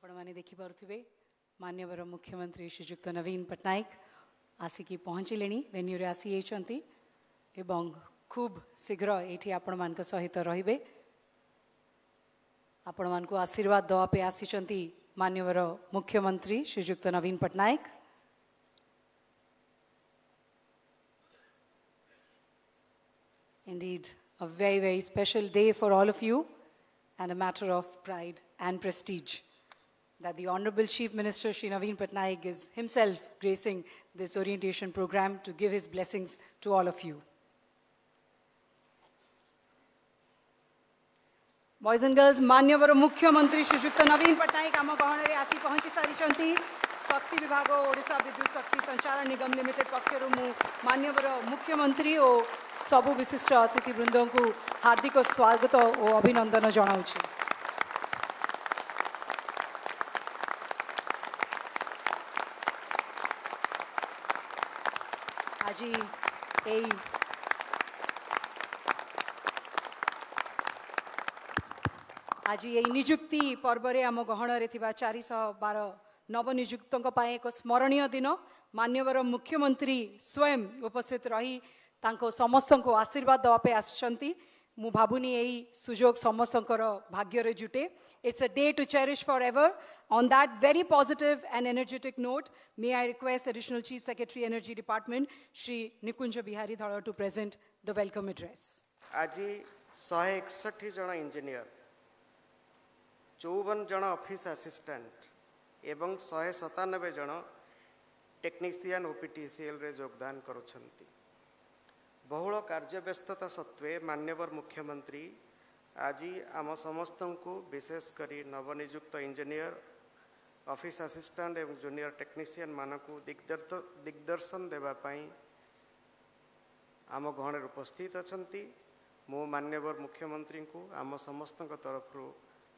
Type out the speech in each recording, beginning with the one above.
ଆପଣମାନେ ଦେଖିପାରୁଥିବେ ମାନ୍ୟବର ମୁଖ୍ୟମନ୍ତ୍ରୀ ଶ୍ରୀଯୁକ୍ତ ନବୀନ ପଟ୍ଟନାୟକ ଆସିକି ପହଞ୍ଚିଲେଣି ଭେନ୍ୟୁରେ ଆସିଯାଇଛନ୍ତି ଏବଂ ଖୁବ୍ ଶୀଘ୍ର ଏଇଠି ଆପଣମାନଙ୍କ ସହିତ ରହିବେ ଆପଣମାନଙ୍କୁ ଆଶୀର୍ବାଦ ଦେବା ପାଇଁ ଆସିଛନ୍ତି ମାନ୍ୟବର ମୁଖ୍ୟମନ୍ତ୍ରୀ ଶ୍ରୀଯୁକ୍ତ ନବୀନ Patnaik Indeed, a very, very special day for all of you and a matter of pride and prestige that the Honorable Chief Minister Shri Naveen Patnaik is himself gracing this orientation program to give his blessings to all of you. Boys and girls ମାନ୍ୟବର ମୁଖ୍ୟମନ୍ତ୍ରୀ ଶ୍ରୀଯୁକ୍ତ ନବୀନ ପଟ୍ଟନାୟକ ଆମ ଗହଣରେ ଆସି ପହଞ୍ଚି ସାରିଛନ୍ତି ଶକ୍ତି ବିଭାଗ ଓଡ଼ିଶା ବିଦ୍ୟୁତ ଶକ୍ତି ସଞ୍ଚାରଣ ନିଗମ ଲିମିଟେଡ୍ ପକ୍ଷରୁ ମୁଁ ମାନ୍ୟବର ମୁଖ୍ୟମନ୍ତ୍ରୀ ଓ ସବୁ ବିଶିଷ୍ଟ ଅତିଥିବୃନ୍ଦଙ୍କୁ ହାର୍ଦ୍ଦିକ ସ୍ୱାଗତ ଓ ଅଭିନନ୍ଦନ ଜଣାଉଛି LGBTI. आज यही निजुक्ति पर्व आम गहणर चारिश बार नवनिजुक्त एक स्मरणीय दिन मानवर मुख्यमंत्री स्वयं उपस्थित रही समस्त को आशीर्वाद देवाई आसि ଆଶୀର୍ବାଦ ଦେବା ପାଇଁ ଆସିଛନ୍ତି ମୁଁ ଭାବୁନି ଏହି ସୁଯୋଗ ସମସ୍ତଙ୍କର ଭାଗ୍ୟରେ ଜୁଟେ It's a day to cherish forever. On that very positive and energetic note, may I request Additional Chief Secretary, Energy Department, Shri Nikunja Bihari Dhara to present the welcome address. ଆଜି ଶହେ ଏକଷଠି ଜଣ ଇଞ୍ଜିନିୟର ଚଉବନ ଜଣ office assistant ଏବଂ ଶହେ ସତାନବେ ଜଣ technician O P T C ଏଲ୍ରେ ଯୋଗଦାନ କରୁଛନ୍ତି ବହୁଳ କାର୍ଯ୍ୟବ୍ୟସ୍ତତା ସତ୍ତ୍ୱେ ମାନ୍ୟବର ମୁଖ୍ୟମନ୍ତ୍ରୀ ଆଜି ଆମ ସମସ୍ତଙ୍କୁ ବିଶେଷ କରି ନବନିଯୁକ୍ତ ଇଞ୍ଜିନିୟର ଅଫିସ୍ ଆସିଷ୍ଟାଣ୍ଟ ଏବଂ ଜୁନିୟର ଟେକ୍ନିସିଆନ୍ ମାନଙ୍କୁ ଦିଗ୍ଦର୍ଶ ଦିଗ୍ଦର୍ଶନ ଦେବା ପାଇଁ ଆମ ଗହଣରେ ଉପସ୍ଥିତ ଅଛନ୍ତି। ମୁଁ ମାନ୍ୟବର ମୁଖ୍ୟମନ୍ତ୍ରୀଙ୍କୁ ଆମ ସମସ୍ତଙ୍କ ତରଫରୁ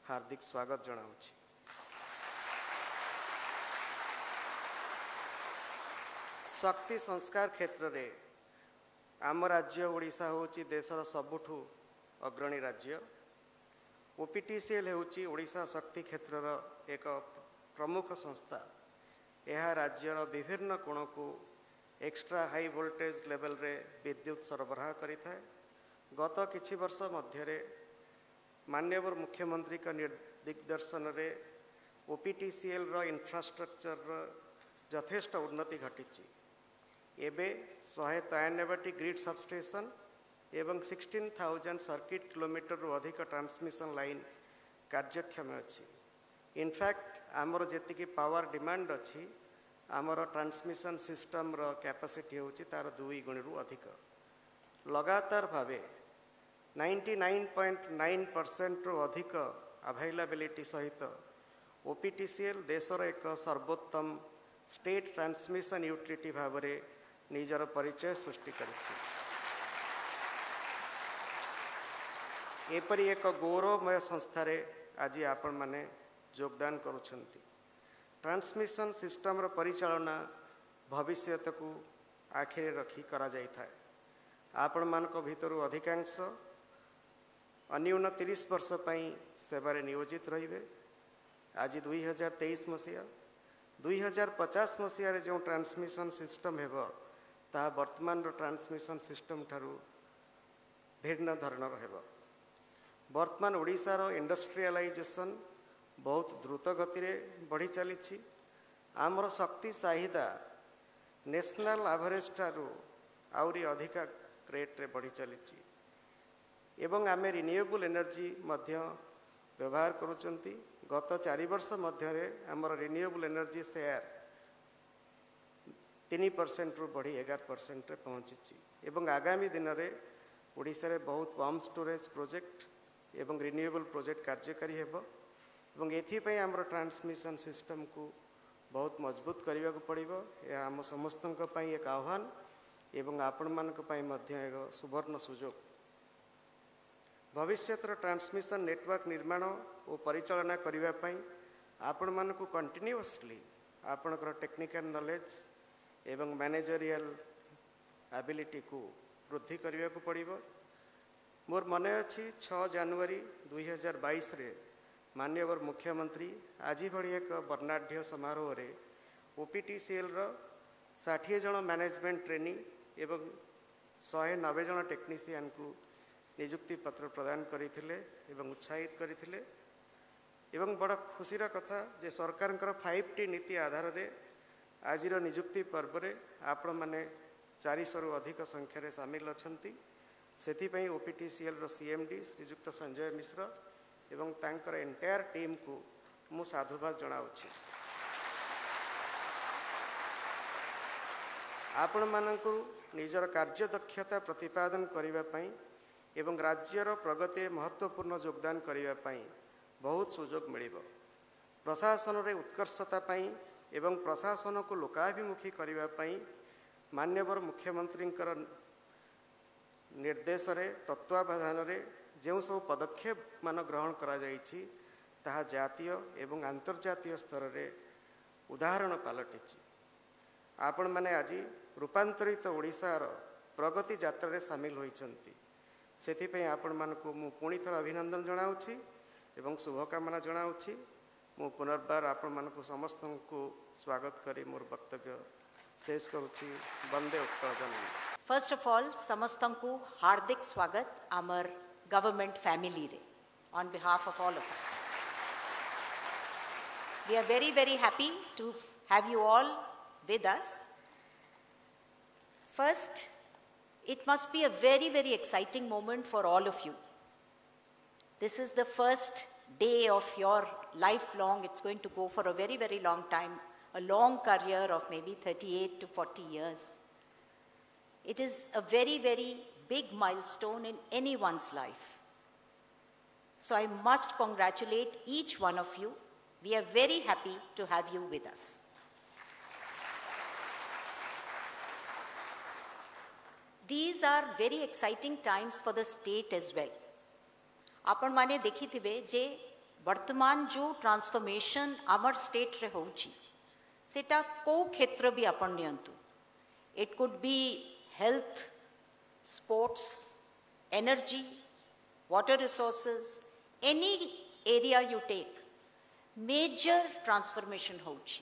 ହାର୍ଦ୍ଦିକ ସ୍ୱାଗତ ଜଣାଉଛି। ଶକ୍ତି ସଂସ୍କାର କ୍ଷେତ୍ରରେ ଆମ ରାଜ୍ୟ ଓଡ଼ିଶା ହେଉଛି ଦେଶର ସବୁଠୁ ଅଗ୍ରଣୀ ରାଜ୍ୟ ଓପିଟିସିଏଲ୍ ହେଉଛି ଓଡ଼ିଶା ଶକ୍ତି କ୍ଷେତ୍ରର ଏକ ପ୍ରମୁଖ ସଂସ୍ଥା ଏହା ରାଜ୍ୟର ବିଭିନ୍ନ କୋଣକୁ ଏକ୍ସଟ୍ରା ହାଇ ଭୋଲ୍ଟେଜ୍ ଲେଭେଲରେ ବିଦ୍ୟୁତ୍ ସରବରାହ କରିଥାଏ ଗତ କିଛି ବର୍ଷ ମଧ୍ୟରେ ମାନ୍ୟବର ମୁଖ୍ୟମନ୍ତ୍ରୀଙ୍କ ଦିଗ୍ଦର୍ଶନରେ ଓପିଟିସିଏଲ୍ର ଇନଫ୍ରାଷ୍ଟ୍ରକ୍ଚରର ଯଥେଷ୍ଟ ଉନ୍ନତି ଘଟିଛି ଏବେ ଶହେ ତେୟାନବେଟି ଗ୍ରିଡ୍ ସବଷ୍ଟେସନ୍ ଏବଂ ସିକ୍ସଟିନ୍ ଥାଉଜେଣ୍ଡ ସର୍କିଟ୍ କିଲୋମିଟରରୁ ଅଧିକ ଟ୍ରାନ୍ସମିସନ୍ ଲାଇନ୍ କାର୍ଯ୍ୟକ୍ଷମ ଅଛି। ଇନଫ୍ୟାକ୍ଟ ଆମର ଯେତିକି ପାୱାର ଡିମାଣ୍ଡ ଅଛି ଆମର ଟ୍ରାନ୍ସମିସନ୍ ସିଷ୍ଟମ୍ର କ୍ୟାପାସିଟି ହେଉଛି ତା'ର ଦୁଇ ଗୁଣରୁ ଅଧିକ। ଲଗାତାର ଭାବେ ନାଇଣ୍ଟି ନାଇନ୍ ପଏଣ୍ଟ ନାଇନ୍ ପରସେଣ୍ଟରୁ ଅଧିକ ଆଭେଲେବିଲିଟି ସହିତ O P T C L ଦେଶର ଏକ ସର୍ବୋତ୍ତମ ଷ୍ଟେଟ୍ ଟ୍ରାନ୍ସମିସନ୍ ୟୁଟିଲିଟି ଭାବରେ ନିଜର ପରିଚୟ ସୃଷ୍ଟି କରିଛି। ଏପରି ଏକ ଗୌରବମୟ ସଂସ୍ଥାରେ ଆଜି ଆପଣମାନେ ଯୋଗଦାନ କରୁଛନ୍ତି। ଟ୍ରାନ୍ସମିସନ୍ ସିଷ୍ଟମ୍ର ପରିଚାଳନା ଭବିଷ୍ୟତକୁ ଆଖିରେ ରଖି କରାଯାଇଥାଏ। ଆପଣମାନଙ୍କ ଭିତରୁ ଅଧିକାଂଶ ଅନ୍ୟୁନ ତିରିଶ ବର୍ଷ ପାଇଁ ସେବାରେ ନିୟୋଜିତ ରହିବେ। ଆଜି ଦୁଇ ହଜାର ତେଇଶ ମସିହା। ଦୁଇ ହଜାର ପଚାଶ ମସିହାରେ ଯେଉଁ ଟ୍ରାନ୍ସମିସନ୍ ସିଷ୍ଟମ୍ ହେବ ତାହା ବର୍ତ୍ତମାନର ଟ୍ରାନ୍ସମିସନ୍ ସିଷ୍ଟମ୍ ଠାରୁ ଭିନ୍ନ ଧରଣର ହେବ। ବର୍ତ୍ତମାନ ଓଡ଼ିଶାର ଇଣ୍ଡଷ୍ଟ୍ରିଆଲାଇଜେସନ୍ ବହୁତ ଦ୍ରୁତ ଗତିରେ ବଢ଼ି ଚାଲିଛି। ଆମର ଶକ୍ତି ଚାହିଦା ନ୍ୟାସନାଲ୍ ଆଭରେଜ୍ ଠାରୁ ଆହୁରି ଅଧିକା ରେଟ୍ରେ ବଢ଼ି ଚାଲିଛି। ଏବଂ ଆମେ ରିନ୍ୟୁଏବୁଲ୍ ଏନର୍ଜି ମଧ୍ୟ ବ୍ୟବହାର କରୁଛନ୍ତି। ଗତ ଚାରି ବର୍ଷ ମଧ୍ୟରେ ଆମର ରିନ୍ୟୁଏବୁଲ୍ ଏନର୍ଜି ସେୟାର ତିନି ପରସେଣ୍ଟରୁ ବଢ଼ି ଏଗାର ପରସେଣ୍ଟରେ ପହଞ୍ଚିଛି ଏବଂ ଆଗାମୀ ଦିନରେ ଓଡ଼ିଶାରେ ବହୁତ ପମ୍ପ ଷ୍ଟୋରେଜ୍ ପ୍ରୋଜେକ୍ଟ ଏବଂ ରିନ୍ୟୁଏବୁଲ୍ ପ୍ରୋଜେକ୍ଟ କାର୍ଯ୍ୟକାରୀ ହେବ ଏବଂ ଏଥିପାଇଁ ଆମର ଟ୍ରାନ୍ସମିସନ୍ ସିଷ୍ଟମ୍କୁ ବହୁତ ମଜବୁତ କରିବାକୁ ପଡ଼ିବ ଏହା ଆମ ସମସ୍ତଙ୍କ ପାଇଁ ଏକ ଆହ୍ୱାନ ଏବଂ ଆପଣମାନଙ୍କ ପାଇଁ ମଧ୍ୟ ଏକ ସୁବର୍ଣ୍ଣ ସୁଯୋଗ ଭବିଷ୍ୟତର ଟ୍ରାନ୍ସମିସନ୍ ନେଟୱାର୍କ ନିର୍ମାଣ ଓ ପରିଚାଳନା କରିବା ପାଇଁ ଆପଣମାନଙ୍କୁ କଣ୍ଟିନ୍ୟୁଅସଲି ଆପଣଙ୍କର ଟେକ୍ନିକାଲ ନଲେଜ ଏବଂ ମ୍ୟାନେଜରିଆଲ ଆବିଲିଟିକୁ ବୃଦ୍ଧି କରିବାକୁ ପଡ଼ିବ। ମୋର ମନେ ଅଛି ଛଅ ଜାନୁଆରୀ ଦୁଇହଜାର ବାଇଶରେ ମାନ୍ୟବର ମୁଖ୍ୟମନ୍ତ୍ରୀ ଆଜି ଭଳି ଏକ ବର୍ଣ୍ଣାଢ୍ୟ ସମାରୋହରେ ଓପିଟିସିଏଲ୍ର ଷାଠିଏ ଜଣ ମ୍ୟାନେଜମେଣ୍ଟ ଟ୍ରେନି ଏବଂ ଶହେ ନବେ ଜଣ ଟେକ୍ନିସିଆନଙ୍କୁ ନିଯୁକ୍ତି ପତ୍ର ପ୍ରଦାନ କରିଥିଲେ ଏବଂ ଉତ୍ସାହିତ କରିଥିଲେ। ଏବଂ ବଡ଼ ଖୁସିର କଥା ଯେ ସରକାରଙ୍କର ଫାଇଭ୍ ଟି ନୀତି ଆଧାରରେ ଆଜିର ନିଯୁକ୍ତି ପର୍ବରେ ଆପଣମାନେ ଚାରିଶହରୁ ଅଧିକ ସଂଖ୍ୟାରେ ସାମିଲ ଅଛନ୍ତି। ସେଥିପାଇଁ ଓପିଟିସିଏଲ୍ର ସିଏମ୍ଡି ଶ୍ରୀଯୁକ୍ତ ସଞ୍ଜୟ ମିଶ୍ର ଏବଂ ତାଙ୍କର ଏଣ୍ଟାୟାର ଟିମ୍କୁ ମୁଁ ସାଧୁବାଦ ଜଣାଉଛି। ଆପଣମାନଙ୍କୁ ନିଜର କାର୍ଯ୍ୟଦକ୍ଷତା ପ୍ରତିପାଦନ କରିବା ପାଇଁ ଏବଂ ରାଜ୍ୟର ପ୍ରଗତିରେ ମହତ୍ତ୍ୱପୂର୍ଣ୍ଣ ଯୋଗଦାନ କରିବା ପାଇଁ ବହୁତ ସୁଯୋଗ ମିଳିବ। ପ୍ରଶାସନରେ ଉତ୍କର୍ଷତା ପାଇଁ ଏବଂ ପ୍ରଶାସନକୁ ଲୋକାଭିମୁଖୀ କରିବା ପାଇଁ ମାନ୍ୟବର ମୁଖ୍ୟମନ୍ତ୍ରୀଙ୍କର ନିର୍ଦ୍ଦେଶରେ ତତ୍ତ୍ୱାବଧାନରେ ଯେଉଁ ସବୁ ପଦକ୍ଷେପ ମାନ ଗ୍ରହଣ କରାଯାଇଛି ତାହା ଜାତୀୟ ଏବଂ ଆନ୍ତର୍ଜାତୀୟ ସ୍ତରରେ ଉଦାହରଣ ପାଲଟିଛି ଆପଣମାନେ ଆଜି ରୂପାନ୍ତରିତ ଓଡ଼ିଶାର ପ୍ରଗତି ଯାତ୍ରାରେ ସାମିଲ ହୋଇଛନ୍ତି ସେଥିପାଇଁ ଆପଣମାନଙ୍କୁ ମୁଁ ପୁଣି ଥରେ ଅଭିନନ୍ଦନ ଜଣାଉଛି ଏବଂ ଶୁଭକାମନା ଜଣାଉଛି ମୁଁ ପୁନର୍ବାର ଆପଣମାନଙ୍କୁ ସମସ୍ତଙ୍କୁ ସ୍ୱାଗତ କରି ମୋର ବକ୍ତବ୍ୟ ଶେଷ କରୁଛି ବନ୍ଦେ ଉତ୍କଳ ଜନନୀ First of all, ସମସ୍ତଙ୍କୁ ହାର୍ଦ୍ଦିକ ସ୍ୱାଗତ ଆମର ଗଭର୍ଣ୍ଣମେଣ୍ଟ ଫ୍ୟାମିଲିରେ on behalf of all of us. We are very, very happy to have you all with us. First, it must be a very, very exciting moment for all of you. This is the first day of your lifelong, it's going to go for a very, very long time, a long career of maybe 38 to 40 years. It is a very, very big milestone in anyone's life. So I must congratulate each one of you. We are very happy to have you with us. These are very exciting times for the state as well. ଆପଣ ମାନେ ଦେଖିଥିବେ ଯେ ବର୍ତ୍ତମାନ ଯେଉଁ transformation ଆମର ଷ୍ଟେଟ୍ରେ ହେଉଛି ସେଇଟା କେଉଁ କ୍ଷେତ୍ର ବି ଆପଣ ନିଅନ୍ତୁ it could be health, sports, energy, water resources, any area you take, major transformation होउची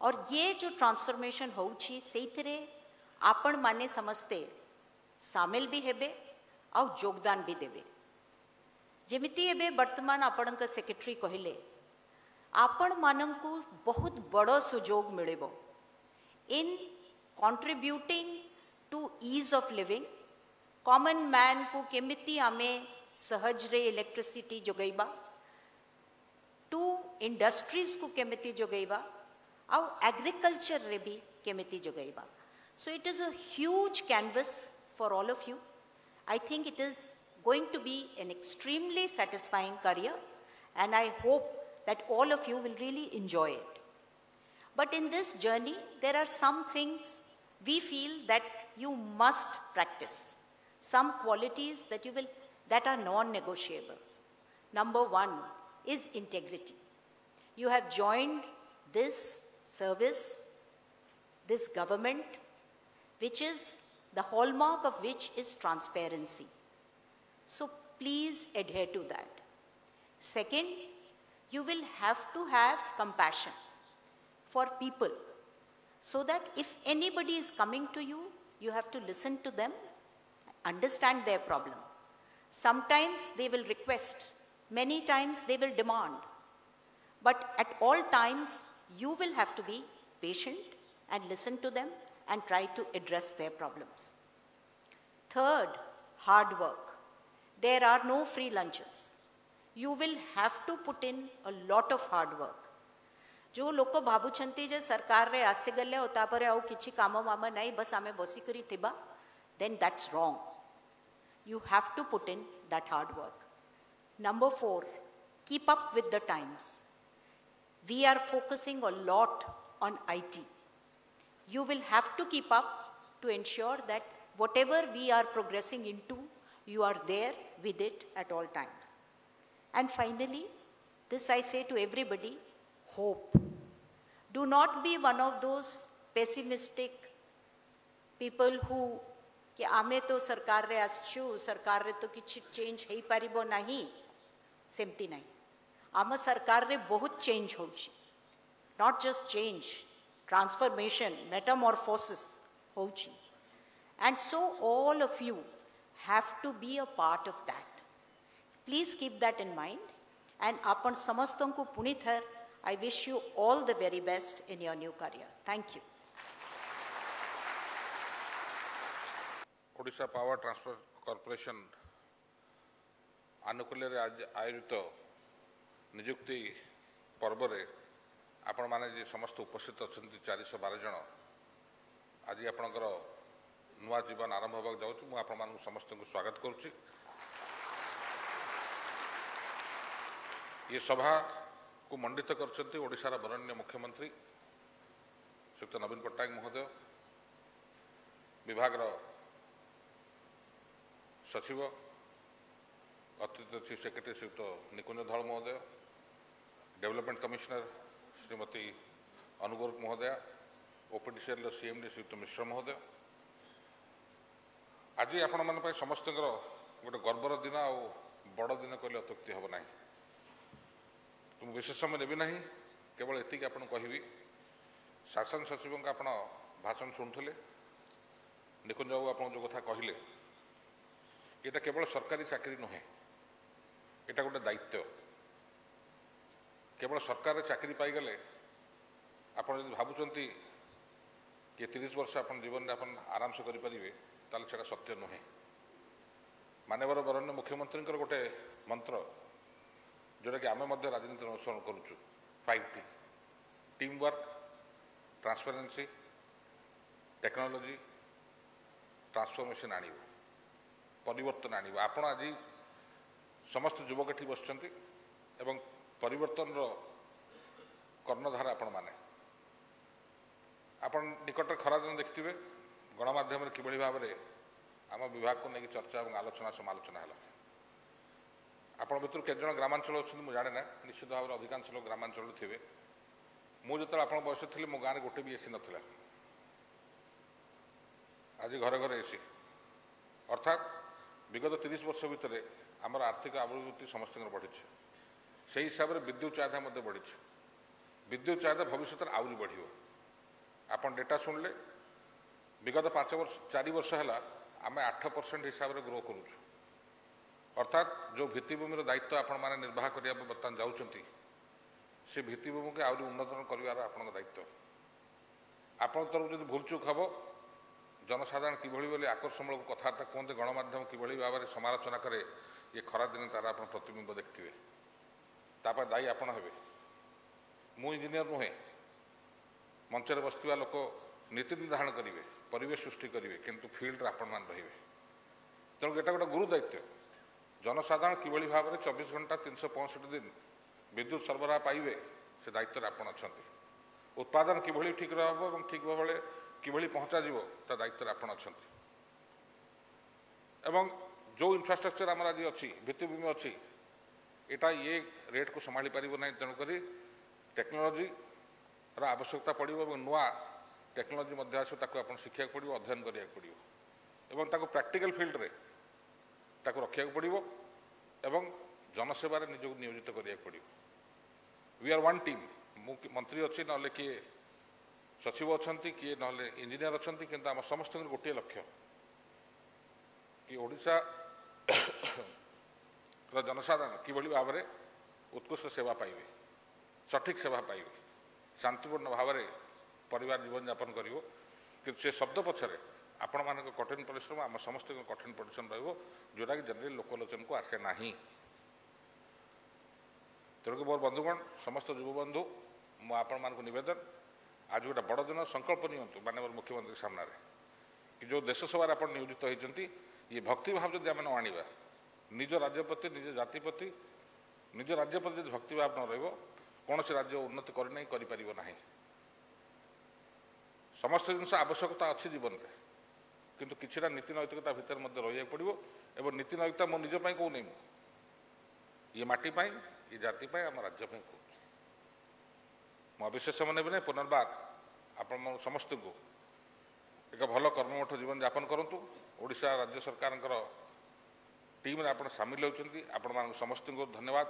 और ये जो ट्रांसफॉर्मेशन होउची ସେଇଥିରେ ଆପଣ ମାନେ ସମସ୍ତେ ସାମିଲ ବି ହେବେ ଆଉ ଯୋଗଦାନ ବି ଦେବେ ଯେମିତି ଏବେ ବର୍ତ୍ତମାନ ଆପଣଙ୍କ ସେକ୍ରେଟାରୀ କହିଲେ ଆପଣମାନଙ୍କୁ ବହୁତ ବଡ଼ ସୁଯୋଗ ମିଳିବ in contributing to ease of living common ମ୍ୟାନ୍କୁ କେମିତି ଆମେ ସହଜରେ ଇଲେକ୍ଟ୍ରିସିଟି ଯୋଗାଇବା ଟୁ ଇଣ୍ଡଷ୍ଟ୍ରିଜକୁ କେମିତି ଯୋଗାଇବା ଆଉ ଆଗ୍ରିକଲଚରରେ ବି କେମିତି ଯୋଗାଇବା so it is a huge canvas for all of you I think it is going to be an extremely satisfying career, and I hope that all of you will really enjoy it. But in this journey, there are some things we feel that you must practice, some qualities that you will that are non-negotiable. Number one is integrity. You have joined this service, this government, which is the hallmark of which is transparency. So please adhere to that. Second, you will have to have compassion for people so that if anybody is coming to you, you have to listen to them, understand their problem. Sometimes they will request, many times they will demand. But at all times, you will have to be patient and listen to them and try to address their problems. Third, hard work. There are no free lunches. You will have to put in a lot of hard work. જો લોકો ભાબુછંતી જે સરકારે આસેગલે ઉતાપરે આવું કિછી કામ વામ નહીં બસ આમે બસી કરી થીબા then that's wrong. You have to put in that hard work. Number four, keep up with the times. We are focusing a lot on IT. You will have to keep up to ensure that whatever we are progressing into, You are there with it at all times. And finally, this I say to everybody, hope. Do not be one of those pessimistic people who कि ame to sarkar re aschu sarkar re to kichhi change hei paribo nahi semti nahi ama sarkar re bahut change हो not just change transformation metamorphosis हो and so all of you to be a part of that please keep that in mind and ଆପଣ ସମସ୍ତଙ୍କୁ ପୁଣି ଥର I wish you all the very best in your new career thank you Odisha power transfer corporation ଆନୁକୂଲ୍ୟରେ ଆଜି ଆୟୋଜିତ ନିଯୁକ୍ତି ପର୍ବରେ ଆପଣମାନେ ଯେ ସମସ୍ତେ ଉପସ୍ଥିତ ଅଛନ୍ତି ଚାରିଶହ ବାର ଜଣ ଆଜି ଆପଣଙ୍କର ନୂଆ ଜୀବନ ଆରମ୍ଭ ହେବାକୁ ଯାଉଛି ମୁଁ ଆପଣମାନଙ୍କୁ ସମସ୍ତଙ୍କୁ ସ୍ୱାଗତ କରୁଛି ଏ ସଭାକୁ ମଣ୍ଡିତ କରିଛନ୍ତି ଓଡ଼ିଶାର ବରଣ୍ୟ ମୁଖ୍ୟମନ୍ତ୍ରୀ ଶ୍ରୀଯୁକ୍ତ ନବୀନ ପଟ୍ଟନାୟକ ମହୋଦୟ ବିଭାଗର ସଚିବ ଅତିରିକ୍ତ ଚିଫ୍ ସେକ୍ରେଟାରୀ ଶ୍ରୀଯୁକ୍ତ ନିକୁଞ୍ଜ ଧଳ ମହୋଦୟ ଡେଭଲପମେଣ୍ଟ କମିଶନର ଶ୍ରୀମତୀ ଅନୁଗୋର ମହୋଦୟା ଓପିଡିସିଏଲ୍ର ସିଏମ୍ଡି ଶ୍ରୀଯୁକ୍ତ ମିଶ୍ର ମହୋଦୟ ଆଜି ଆପଣମାନଙ୍କ ପାଇଁ ସମସ୍ତଙ୍କର ଗୋଟେ ଗର୍ବର ଦିନ ଆଉ ବଡ଼ ଦିନ କହିଲେ ଅତ୍ୟୁକ୍ତି ହେବ ନାହିଁ ମୁଁ ବିଶେଷ ସମୟ ନେବି ନାହିଁ କେବଳ ଏତିକି ଆପଣ କହିବି ଶାସନ ସଚିବଙ୍କ ଆପଣ ଭାଷଣ ଶୁଣୁଥିଲେ ନିକୁଞ୍ଜ ବାବୁ ଆପଣ ଯେଉଁ କଥା କହିଲେ ଏଇଟା କେବଳ ସରକାରୀ ଚାକିରି ନୁହେଁ ଏଇଟା ଗୋଟେ ଦାୟିତ୍ୱ କେବଳ ସରକାରରେ ଚାକିରି ପାଇଗଲେ ଆପଣ ଯଦି ଭାବୁଛନ୍ତି କି ତିରିଶ ବର୍ଷ ଆପଣ ଜୀବନରେ ଆପଣ ଆରାମସେ କରିପାରିବେ ତାହେଲେ ସେଇଟା ସତ୍ୟ ନୁହେଁ। ମାନ୍ୟବର ବରଣ୍ୟ ମୁଖ୍ୟମନ୍ତ୍ରୀଙ୍କର ଗୋଟେ ମନ୍ତ୍ର ଯେଉଁଟାକି ଆମେ ମଧ୍ୟ ରାଜନୀତି ଅନୁସରଣ କରୁଛୁ। Five T team work transparency technology transformation ଆଣିବ ପରିବର୍ତ୍ତନ ଆଣିବ। ଆପଣ ଆଜି ସମସ୍ତ ଯୁବକ ଏଠି ବସିଛନ୍ତି ଏବଂ ପରିବର୍ତ୍ତନର କର୍ଣ୍ଣଧାର ଆପଣମାନେ ଆପଣ ନିକଟରେ ଖରାଦିନ ଦେଖିଥିବେ ଗଣମାଧ୍ୟମରେ କିଭଳି ଭାବରେ ଆମ ବିଭାଗକୁ ନେଇକି ଚର୍ଚ୍ଚା ଏବଂ ଆଲୋଚନା ସମାଲୋଚନା ହେଲା ଆପଣ ଭିତରୁ କେତେ ଜଣ ଗ୍ରାମାଞ୍ଚଳ ଅଛନ୍ତି ମୁଁ ଜାଣେ ନା ନିଶ୍ଚିତ ଭାବରେ ଅଧିକାଂଶ ଲୋକ ଗ୍ରାମାଞ୍ଚଳରେ ଥିବେ ମୁଁ ଯେତେବେଳେ ଆପଣଙ୍କ ବୟସ ଥିଲି ମୋ ଗାଁରେ ଗୋଟେ ବି ଏସି ନଥିଲା ଆଜି ଘରେ ଘରେ ଏସି ଅର୍ଥାତ୍ ବିଗତ ତିରିଶ ବର୍ଷ ଭିତରେ ଆମର ଆର୍ଥିକ ଅଭିବୃଦ୍ଧି ସମସ୍ତଙ୍କର ବଢ଼ିଛି ସେହି ହିସାବରେ ବିଦ୍ୟୁତ୍ ଚାହିଦା ମଧ୍ୟ ବଢ଼ିଛି ବିଦ୍ୟୁତ୍ ଚାହିଦା ଭବିଷ୍ୟତରେ ଆହୁରି ବଢ଼ିବ ଆପଣ ଡେଟା ଶୁଣିଲେ ବିଗତ ପାଞ୍ଚ ବର୍ଷ ଚାରି ବର୍ଷ ହେଲା ଆମେ ଆଠ ପରସେଣ୍ଟ ହିସାବରେ ଗ୍ରୋ କରୁଛୁ ଅର୍ଥାତ୍ ଯେଉଁ ଭିତ୍ତିଭୂମିର ଦାୟିତ୍ୱ ଆପଣମାନେ ନିର୍ବାହ କରିବା ପାଇଁ ବର୍ତ୍ତମାନ ଯାଉଛନ୍ତି ସେ ଭିତ୍ତିଭୂମିକୁ ଆହୁରି ଉନ୍ନତନ କରିବାର ଆପଣଙ୍କ ଦାୟିତ୍ୱ ଆପଣଙ୍କ ତରଫରୁ ଯଦି ଭୁଲଚୁକ୍ ହେବ ଜନସାଧାରଣ କିଭଳି ବୋଲି ଆକର୍ଷଣମୂଳକ କଥାବାର୍ତ୍ତା କୁହନ୍ତି ଗଣମାଧ୍ୟମ କିଭଳି ଭାବରେ ସମାଲୋଚନା କରେ ଇଏ ଖରାଦିନେ ତାର ଆପଣ ପ୍ରତିବିମ୍ବ ଦେଖିଥିବେ ତାପରେ ଦାୟୀ ଆପଣ ହେବେ ମୁଁ ଇଞ୍ଜିନିୟର ନୁହେଁ ମଞ୍ଚରେ ବସିଥିବା ଲୋକ ନୀତି ନିର୍ଦ୍ଧାରଣ କରିବେ পরিবেশ সৃষ্টি করবে কিন্তু ফিল্ডরে আপনার রহবে তেমন এটা গোটা গুরু দায়িত্ব জনসাধারণ কিভাবে ভাবে চব্বিশ ঘন্টা তিনশো পঁয়ষট্টি দিন বিদ্যুৎ সরবরাহ পাইবে সে দায়িত্বরে আপনার অনেক উৎপাদন কিভাবে ঠিক রহব এবং ঠিক ভাবে কিভাবে পৌঁছাযিব তা দায়িত্বরে আপনার অনেক এবং যে ইনফ্রাস্ট্রকচর আমার আজ অছি ভিত্তিভূমি অছি এটা ইয়ে রেট্কু সম্ভাড়ি পারিব না তেমক টেকনোলোজির আবশ্যকতা পড়ব এবং নূয়া ଟେକ୍ନୋଲୋଜି ମଧ୍ୟ ଆସିବ ତାକୁ ଆପଣ ଶିଖିବାକୁ ପଡ଼ିବ ଅଧ୍ୟୟନ କରିବାକୁ ପଡ଼ିବ ଏବଂ ତାକୁ ପ୍ରାକ୍ଟିକାଲ ଫିଲ୍ଡରେ ତାକୁ ରଖିବାକୁ ପଡ଼ିବ ଏବଂ ଜନସେବାରେ ନିଜକୁ ନିୟୋଜିତ କରିବାକୁ ପଡ଼ିବ ୱି ଆର୍ ୱାନ୍ ଟିମ୍ ମୁଁ ମନ୍ତ୍ରୀ ଅଛି ନହେଲେ କିଏ ସଚିବ ଅଛନ୍ତି କିଏ ନହେଲେ ଇଞ୍ଜିନିୟର ଅଛନ୍ତି କିନ୍ତୁ ଆମ ସମସ୍ତଙ୍କର ଗୋଟିଏ ଲକ୍ଷ୍ୟ କି ଓଡ଼ିଶାର ଜନସାଧାରଣ କିଭଳି ଭାବରେ ଉତ୍କୃଷ୍ଟ ସେବା ପାଇବେ ସଠିକ୍ ସେବା ପାଇବେ ଶାନ୍ତିପୂର୍ଣ୍ଣ ଭାବରେ ପରିବାର ଜୀବନଯାପନ କରିବ କିନ୍ତୁ ସେ ଶବ୍ଦ ପଛରେ ଆପଣମାନଙ୍କ କଠିନ ପରିଶ୍ରମ ଆମ ସମସ୍ତଙ୍କ କଠିନ ପରିଶ୍ରମ ରହିବ ଯେଉଁଟାକି ଜେନେରାଲି ଲୋକଲୋଚନକୁ ଆସେ ନାହିଁ ତେଣୁକି ମୋର ବନ୍ଧୁଗଣ ସମସ୍ତ ଯୁବବନ୍ଧୁ ମୁଁ ଆପଣମାନଙ୍କୁ ନିବେଦନ ଆଜି ଗୋଟେ ବଡ଼ ଦିନ ସଂକଳ୍ପ ନିଅନ୍ତୁ ମାନ୍ୟବର ମୁଖ୍ୟମନ୍ତ୍ରୀ ସାମ୍ନାରେ କି ଯେଉଁ ଦେଶ ସେବାରେ ଆପଣ ନିୟୋଜିତ ହୋଇଛନ୍ତି ଇଏ ଭକ୍ତିଭାବ ଯଦି ଆମେ ନ ଆଣିବା ନିଜ ରାଜ୍ୟ ପ୍ରତି ନିଜ ଜାତି ପ୍ରତି ନିଜ ରାଜ୍ୟ ପ୍ରତି ଯଦି ଭକ୍ତିଭାବ ନ ରହିବ କୌଣସି ରାଜ୍ୟ ଉନ୍ନତି କରିନାହିଁ କରିପାରିବ ନାହିଁ ସମସ୍ତ ଜିନିଷ ଆବଶ୍ୟକତା ଅଛି ଜୀବନରେ କିନ୍ତୁ କିଛିଟା ନୀତି ନୈତିକତା ଭିତରେ ମଧ୍ୟ ରହିବାକୁ ପଡ଼ିବ ଏବଂ ନୀତି ନୈତିକତା ମୋ ନିଜ ପାଇଁ କହୁନି ମୁଁ ଇଏ ମାଟି ପାଇଁ ଏ ଜାତି ପାଇଁ ଆମ ରାଜ୍ୟ ପାଇଁ କହୁଛି ମୁଁ ଅବିଶ୍ୱାସ ସମୟ ନେବି ନାହିଁ ପୁନର୍ବାର ଆପଣ ସମସ୍ତଙ୍କୁ ଏକ ଭଲ କର୍ମମଠ ଜୀବନଯାପନ କରନ୍ତୁ ଓଡ଼ିଶା ରାଜ୍ୟ ସରକାରଙ୍କର ଟିମ୍ରେ ଆପଣ ସାମିଲ ହେଉଛନ୍ତି ଆପଣମାନଙ୍କୁ ସମସ୍ତଙ୍କୁ ଧନ୍ୟବାଦ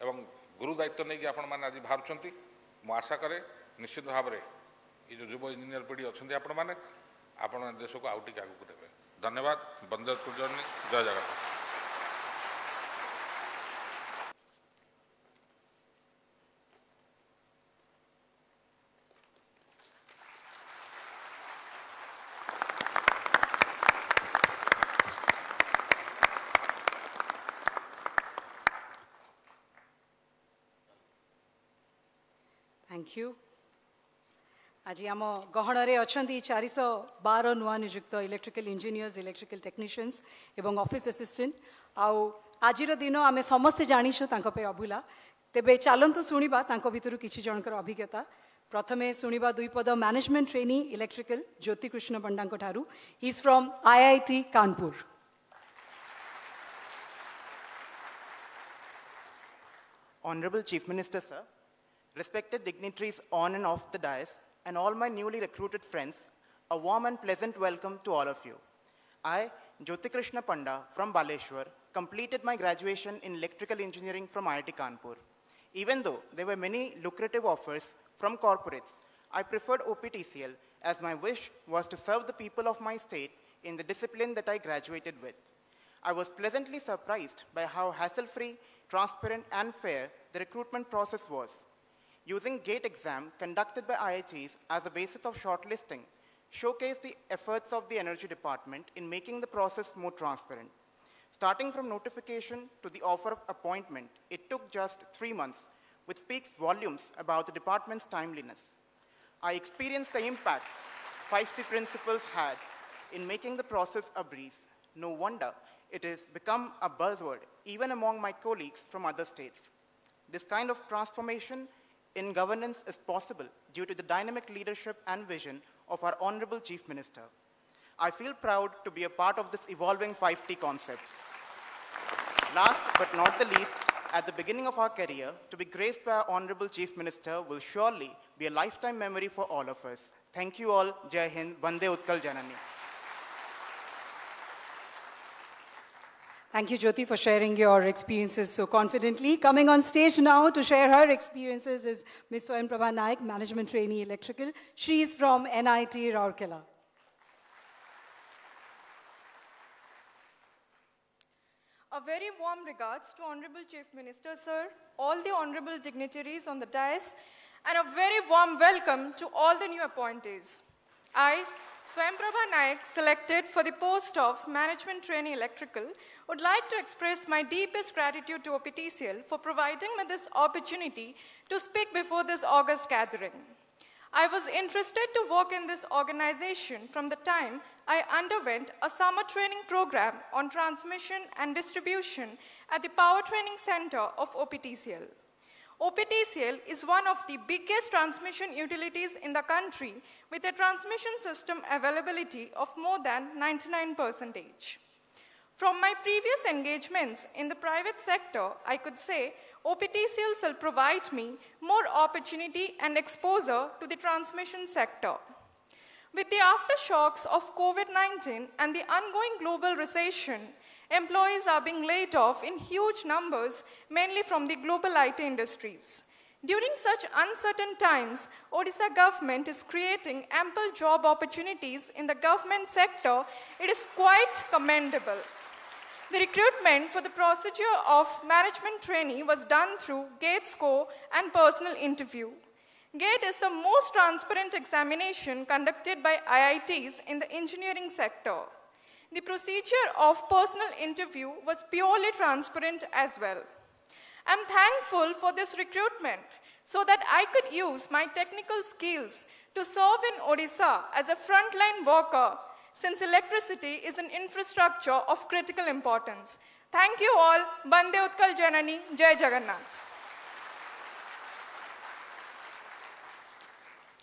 ଏବଂ ଗୁରୁ ଦାୟିତ୍ୱ ନେଇକି ଆପଣମାନେ ଆଜି ବାହାରୁଛନ୍ତି ମୁଁ ଆଶା କରେ ନିଶ୍ଚିତ ଭାବରେ ये जो युव इंजीनियर पीढ़ी अच्छा आपण मैंने आपण देश को आउट आगे देवे धन्यवाद बंदे कुलजर्नी जय जगन्नाथ Thank you. ଆଜି ଆମ ଗହଣରେ ଅଛନ୍ତି ଚାରିଶହ ବାର ନୂଆ ନିଯୁକ୍ତ ଇଲେକ୍ଟ୍ରିକାଲ୍ ଇଞ୍ଜିନିୟର୍ସ ଇଲେକ୍ଟ୍ରିକାଲ୍ ଟେକ୍ନିସିଆନ୍ସ ଏବଂ ଅଫିସ୍ ଆସିଷ୍ଟାଣ୍ଟ ଆଉ ଆଜିର ଦିନ ଆମେ ସମସ୍ତେ ଜାଣିଛୁ ତାଙ୍କ ପାଇଁ ଅଭୁଲା ତେବେ ଚାଲନ୍ତୁ ଶୁଣିବା ତାଙ୍କ ଭିତରୁ କିଛି ଜଣଙ୍କର ଅଭିଜ୍ଞତା ପ୍ରଥମେ ଶୁଣିବା ଦୁଇପଦ ମ୍ୟାନେଜମେଣ୍ଟ ଟ୍ରେନି ଇଲେକ୍ଟ୍ରିକାଲ୍ ଜ୍ୟୋତିକୃଷ୍ଣ ପଣ୍ଡାଙ୍କ ଠାରୁ is from IIT Kanpur Honorable Chief Minister, sir, respected dignitaries on and off the dais, and all my newly recruited friends, a warm and pleasant welcome to all of you. I, Jyoti Krishna Panda from Baleshwar, completed my graduation in electrical engineering from IIT Kanpur. Even though there were many lucrative offers from corporates, I preferred OPTCL as my wish was to serve the people of my state in the discipline that I graduated with. I was pleasantly surprised by how hassle-free, transparent, and fair the recruitment process was. Using GATE exam conducted by IITs as a basis of shortlisting showcased the efforts of the energy department in making the process more transparent. Starting from notification to the offer of appointment, it took just three months, which speaks volumes about the department's timeliness. I experienced the impact 5T principles had in making the process a breeze. No wonder it has become a buzzword even among my colleagues from other states. This kind of transformation in governance is possible due to the dynamic leadership and vision of our Honorable Chief Minister. I feel proud to be a part of this evolving 5T concept. Last but not the least, at the beginning of our career, to be graced by our Honorable Chief Minister will surely be a lifetime memory for all of us. Thank you all. Jai Hind. Vande Utkal Janani. Thank you, Jyoti, for sharing your experiences so confidently. Coming on stage now to share her experiences is Ms. Swayam Prabha Naik, Management Trainee Electrical. She is from NIT Rourkela. A very warm regards to Honorable Chief Minister, sir, all the honorable dignitaries on the dais, and a very warm welcome to all the new appointees. I, Swayamprabha Naik, selected for the post of Management Trainee Electrical, would like to express my deepest gratitude to OPTCL for providing me this opportunity to speak before this August gathering. I was interested to work in this organization from the time I underwent a summer training program on transmission and distribution at the Power Training Center of OPTCL. OPTCL is one of the biggest transmission utilities in the country with a transmission system availability of more than 99 percentage. From my previous engagements in the private sector, I could say OPTCL will provide me more opportunity and exposure to the transmission sector. With the aftershocks of COVID-19 and the ongoing global recession, employees are being laid off in huge numbers, mainly from the global IT industries. During such uncertain times, Odisha government is creating ample job opportunities in the government sector. It is quite commendable. The recruitment for the procedure of management trainee was done through GATE score and personal interview. GATE is the most transparent examination conducted by IITs in the engineering sector. The procedure of personal interview was purely transparent as well. I'm thankful for this recruitment so that I could use my technical skills to serve in Odisha as a frontline worker since electricity is an infrastructure of critical importance. Thank you all. Bande Utkal Janani. Jai Jagannath.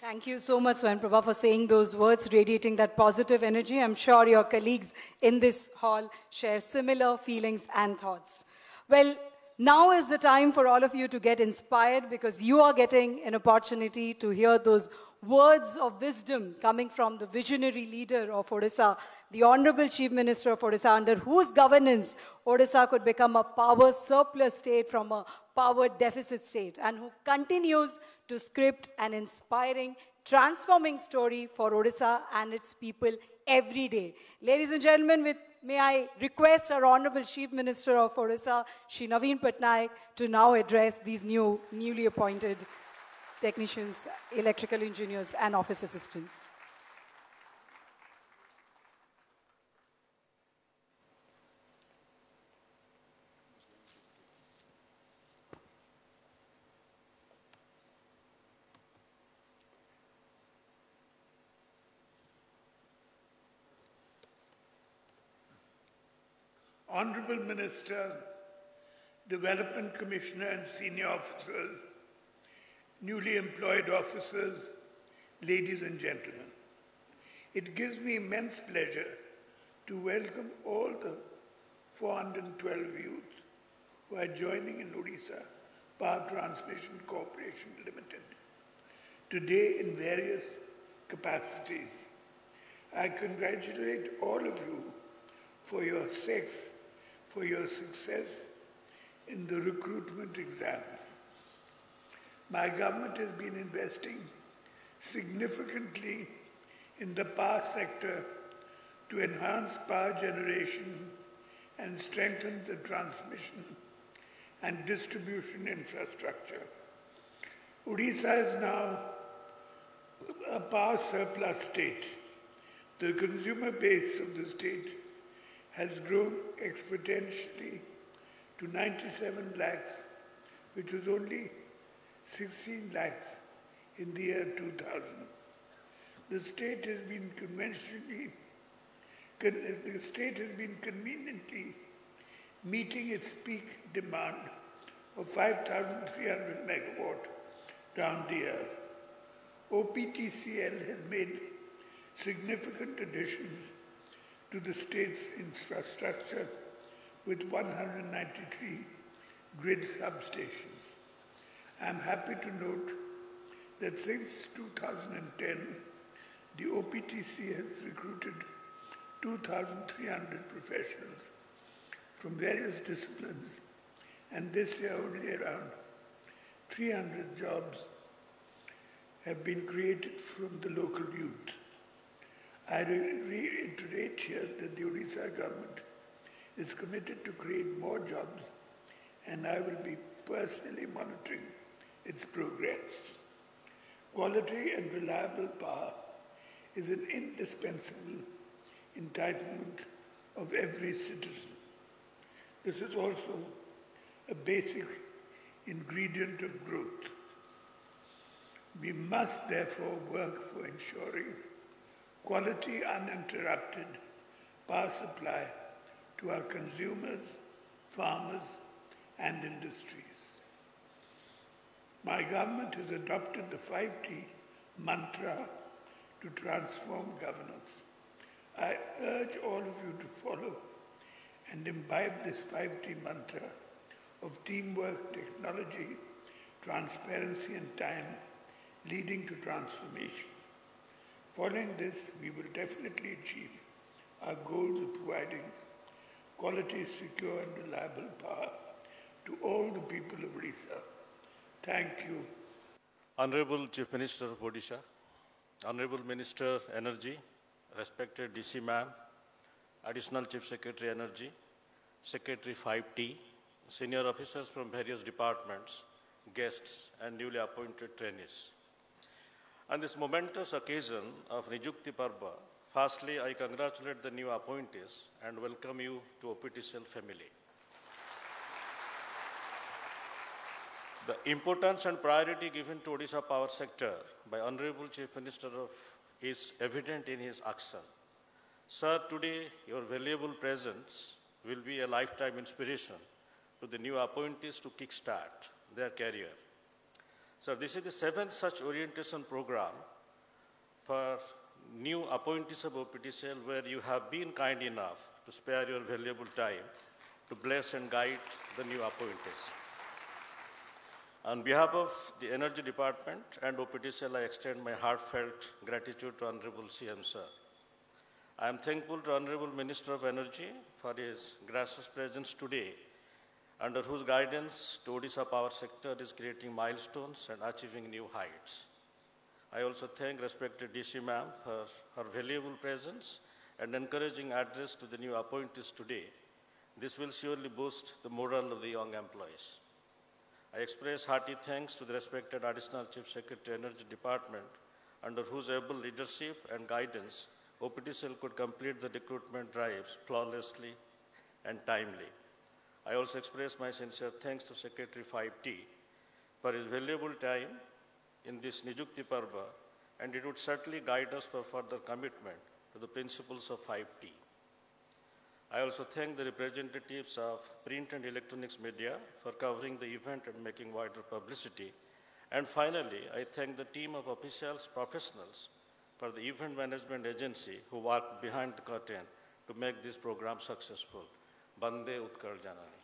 Thank you so much, Swayam Prabha, for saying those words, radiating that positive energy. I'm sure your colleagues in this hall share similar feelings and thoughts. Well, now is the time for all of you to get inspired because you are getting an opportunity to hear those words of wisdom coming from the visionary leader of Odisha, the Honorable Chief Minister of Odisha, under whose governance Odisha could become a power surplus state from a power deficit state, and who continues to script an inspiring, transforming story for Odisha and its people every day. Ladies and gentlemen, with May I request our Honorable Chief Minister of Odisha, Shri Naveen Patnaik, to now address these new, newly appointed technicians, electrical engineers, and office assistants. Honorable Minister, Development Commissioner and senior officers, newly employed officers, ladies and gentlemen. It gives me immense pleasure to welcome all the 412 youth who are joining in Odisha Power Transmission Corporation Limited today in various capacities. I congratulate all of you for your sex, for your success in the recruitment exams. My government has been investing significantly in the power sector to enhance power generation and strengthen the transmission and distribution infrastructure. Odisha is now a power surplus state. The consumer base of the state has grown exponentially to 97 lakhs, which was only 16 lakhs in the year 2000. The state has been conventionally, con- the state has been conveniently meeting its peak demand of 5,300 megawatt down the year. OPTCL has made significant additions to the state's infrastructure with 193 grid substations. I am happy to note that since 2010, the OPTC has recruited 2,300 professionals from various disciplines, and this year only around 300 jobs have been created from the local youth. I re- reiterate here that the Odisha government is committed to create more jobs and I will be personally monitoring its progress. Quality and reliable power is an indispensable entitlement of every citizen. This is also a basic ingredient of growth. We must therefore work for ensuring quality uninterrupted power supply to our consumers, farmers, and industries. My government has adopted the 5T mantra to transform governance. I urge all of you to follow and imbibe this 5T mantra of teamwork, technology, transparency, and time leading to transformation. Following this, we will definitely achieve our goals of providing quality, secure, and reliable power to all the people of Odisha. Thank you. Honorable Chief Minister of Odisha, Honorable Minister Energy, respected DC Ma'am, Additional Chief Secretary Energy, Secretary 5T, senior officers from various departments, guests, and newly appointed trainees. On this momentous occasion of Nijukti Parva, firstly, I congratulate the new appointees and welcome you to OPTCL family. The importance and priority given to Odisha power sector by Honorable Chief Minister of is evident in his action. Sir, today your valuable presence will be a lifetime inspiration to the new appointees to kickstart their career. So this is the seventh such orientation program for new appointees of OPTCL where you have been kind enough to spare your valuable time to bless and guide the new appointees. On behalf of the Energy Department and OPTCL, I extend my heartfelt gratitude to Honorable CM Sir. I am thankful to Honorable Minister of Energy for his gracious presence today, under whose guidance the Odisha power sector is creating milestones and achieving new heights. I also thank respected DC ma'am for her valuable presence and encouraging address to the new appointees today. This will surely boost the morale of the young employees. I express hearty thanks to the respected Additional Chief Secretary Energy Department, under whose able leadership and guidance, OPTCL could complete the recruitment drives flawlessly and timely. I also express my sincere thanks to Secretary 5T for his valuable time in this Nijukti Parva, and it would certainly guide us for further commitment to the principles of 5T. I also thank the representatives of print and electronics media for covering the event and making wider publicity. And finally, I thank the team of officials, professionals for the event management agency who worked behind the curtain to make this program successful. Bande Utkal Janani.